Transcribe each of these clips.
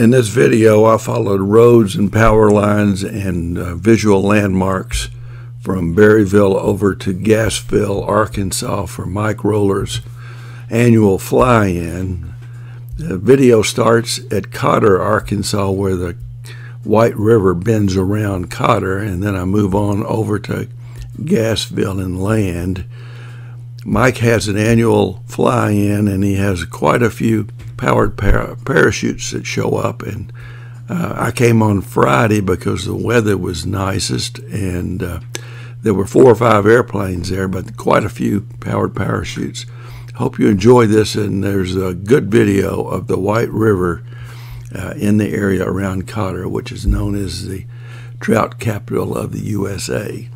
In this video, I followed roads and power lines and uh, visual landmarks from Berryville over to Gassville, Arkansas for Mike Roller's annual fly-in. The video starts at Cotter, Arkansas, where the White River bends around Cotter, and then I move on over to Gassville and land. Mike has an annual fly-in, and he has quite a few powered par- parachutes that show up. And uh, I came on Friday because the weather was nicest, and uh, there were four or five airplanes there, but quite a few powered parachutes. Hope you enjoy this, and there's a good video of the White River uh, in the area around Cotter, which is known as the trout capital of the USA.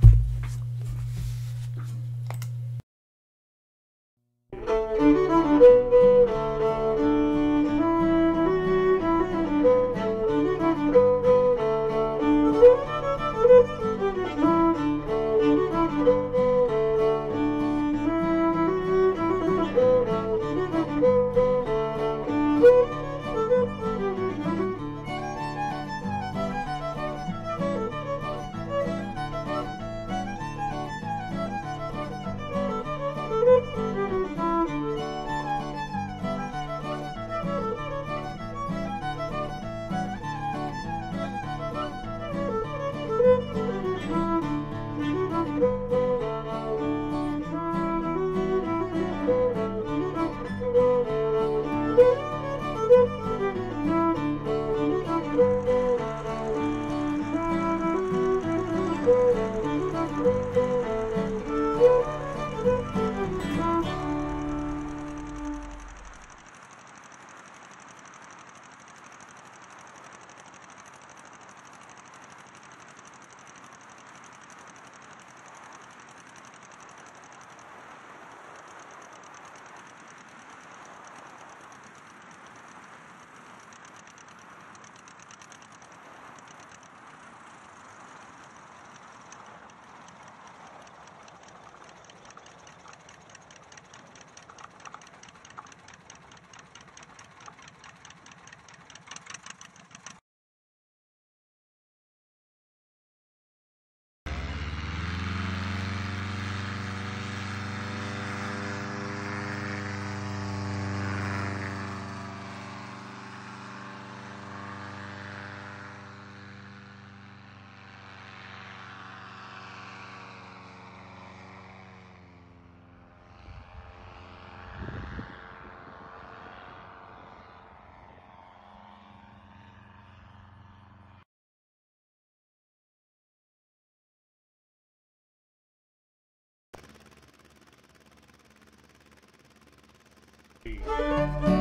Música